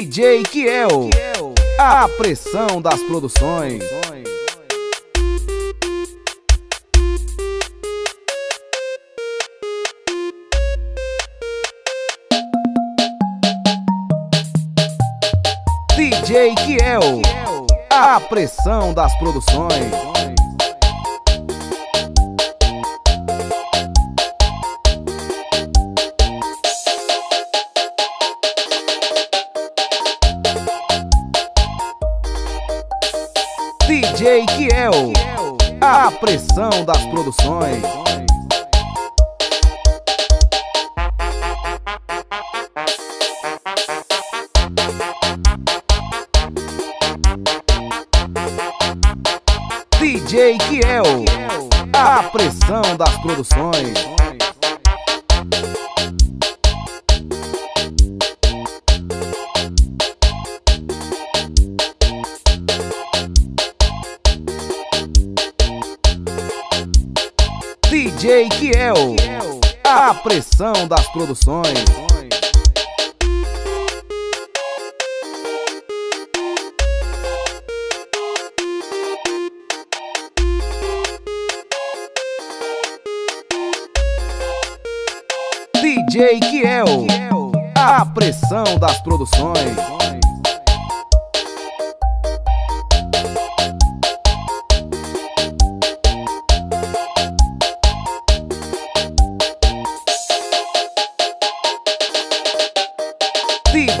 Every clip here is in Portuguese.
DJ Kiel, a pressão das produções. DJ Kiel, a pressão das produções. DJ Kiel, a pressão das produções. DJ Kiel, a pressão das produções. DJ Kiel, a pressão das produções. DJ Kiel, a pressão das produções.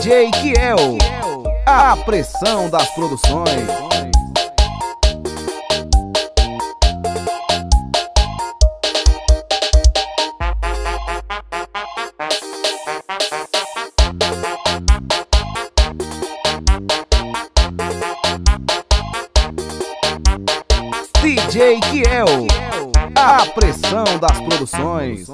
DJ Kiel, a pressão das produções. DJ Kiel, a pressão das produções.